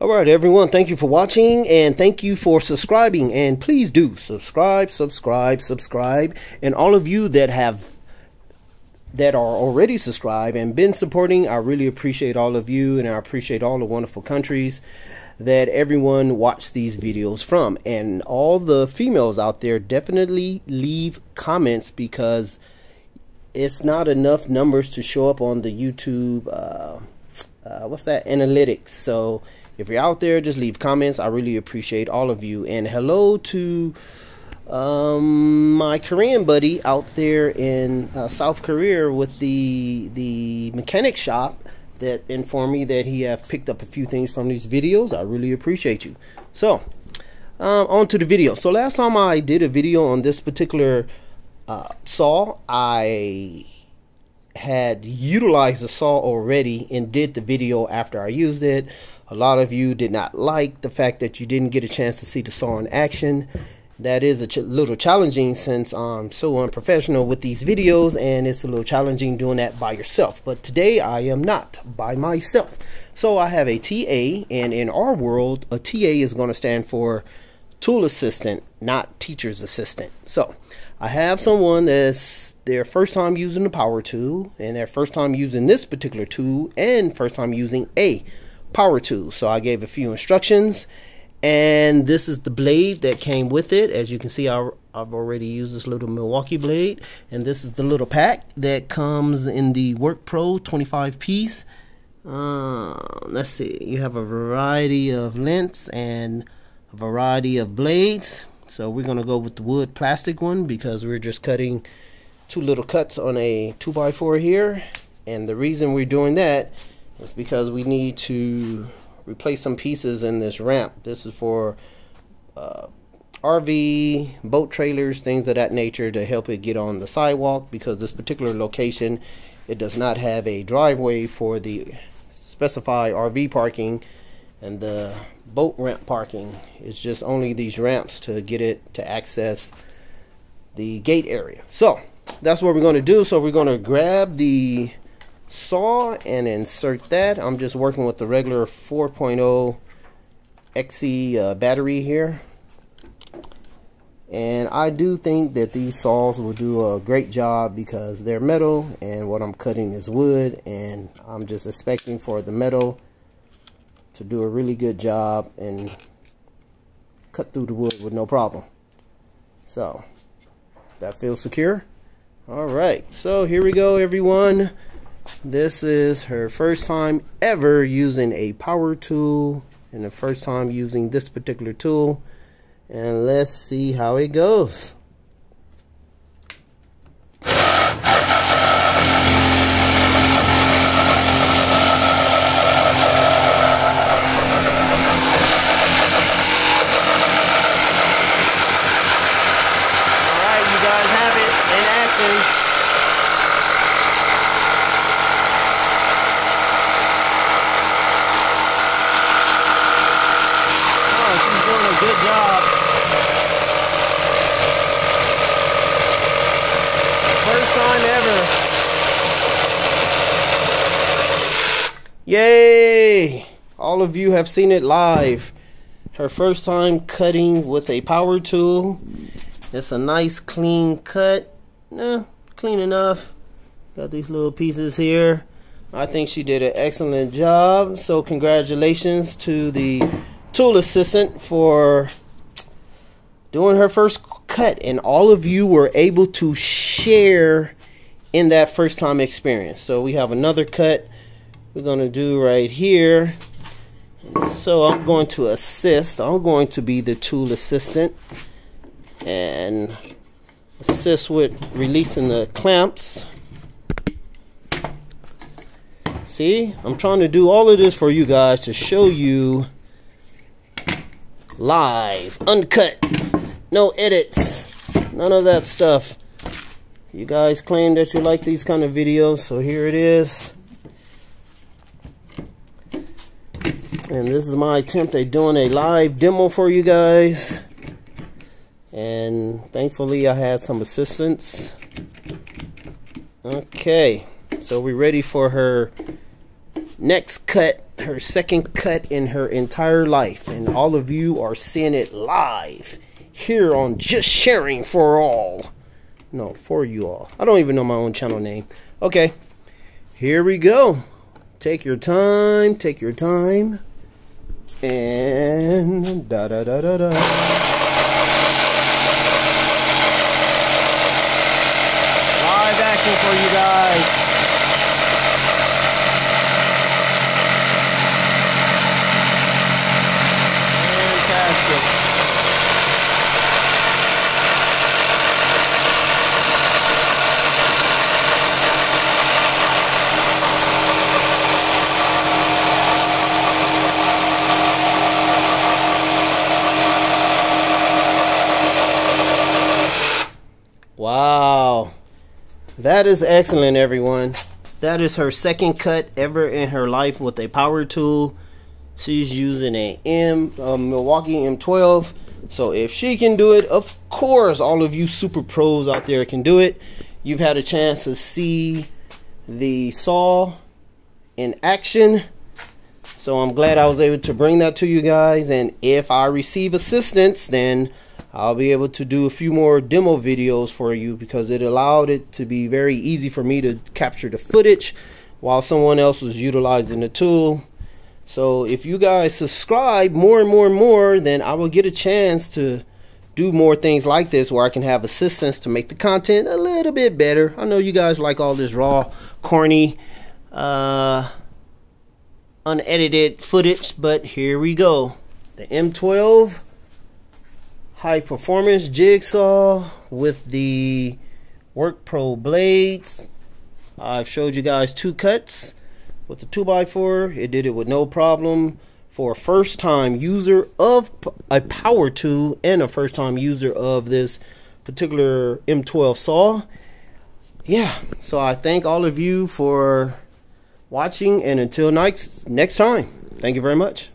All right, everyone. Thank you for watching and thank you for subscribing. And please do subscribe, subscribe, subscribe. And all of you that have that are already subscribed and been supporting, I really appreciate all of you and I appreciate all the wonderful countries that everyone watched these videos from. And all the females out there definitely leave comments because it's not enough numbers to show up on the YouTube uh, uh, what's that analytics. So if you're out there, just leave comments. I really appreciate all of you. And hello to um, my Korean buddy out there in uh, South Korea with the the mechanic shop that informed me that he have picked up a few things from these videos. I really appreciate you. So, um, on to the video. So last time I did a video on this particular uh, saw, I had utilized the saw already and did the video after I used it. A lot of you did not like the fact that you didn't get a chance to see the saw in action. That is a ch little challenging since I'm so unprofessional with these videos and it's a little challenging doing that by yourself. But today I am not by myself. So I have a TA and in our world a TA is going to stand for tool assistant, not teacher's assistant. So I have someone that's their first time using the power tool and their first time using this particular tool and first time using a power tool. So I gave a few instructions and this is the blade that came with it. As you can see, I, I've already used this little Milwaukee blade and this is the little pack that comes in the Work Pro 25 piece. Uh, let's see, you have a variety of lengths and a variety of blades. So we're going to go with the wood plastic one because we're just cutting two little cuts on a 2x4 here. And the reason we're doing that is because we need to replace some pieces in this ramp. This is for uh, RV, boat trailers, things of that nature to help it get on the sidewalk because this particular location, it does not have a driveway for the specified RV parking and the boat ramp parking. is just only these ramps to get it to access the gate area. So that's what we're going to do. So we're going to grab the saw and insert that. I'm just working with the regular 4.0 XC uh, battery here. And I do think that these saws will do a great job because they're metal and what I'm cutting is wood and I'm just expecting for the metal to do a really good job and cut through the wood with no problem. So, that feels secure. Alright, so here we go everyone. This is her first time ever using a power tool and the first time using this particular tool. And let's see how it goes. Yay! All of you have seen it live. Her first time cutting with a power tool. It's a nice clean cut. Nah, clean enough. Got these little pieces here. I think she did an excellent job. So congratulations to the tool assistant for doing her first cut. And all of you were able to share in that first time experience. So we have another cut we're going to do right here. So I'm going to assist. I'm going to be the tool assistant and assist with releasing the clamps. See, I'm trying to do all of this for you guys to show you live, uncut, no edits, none of that stuff. You guys claim that you like these kind of videos, so here it is. and this is my attempt at doing a live demo for you guys and thankfully I had some assistance okay so we're ready for her next cut her second cut in her entire life, and all of you are seeing it live here on Just Sharing for All. No, for you all. I don't even know my own channel name. Okay, here we go. Take your time, take your time. And da da da da da. Live action for you guys. That is excellent, everyone. That is her second cut ever in her life with a power tool. She's using a M a Milwaukee M12. So if she can do it, of course, all of you super pros out there can do it. You've had a chance to see the saw in action. So I'm glad I was able to bring that to you guys. And if I receive assistance, then I'll be able to do a few more demo videos for you because it allowed it to be very easy for me to capture the footage while someone else was utilizing the tool. So if you guys subscribe more and more and more, then I will get a chance to do more things like this where I can have assistance to make the content a little bit better. I know you guys like all this raw, corny, uh, unedited footage, but here we go. The M12 high performance jigsaw with the Work Pro blades. I've showed you guys two cuts with the 2x4. It did it with no problem for a first time user of a power tool and a first time user of this particular M12 saw. Yeah, so I thank all of you for watching and until next next time. Thank you very much.